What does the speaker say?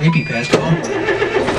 Maybe basketball.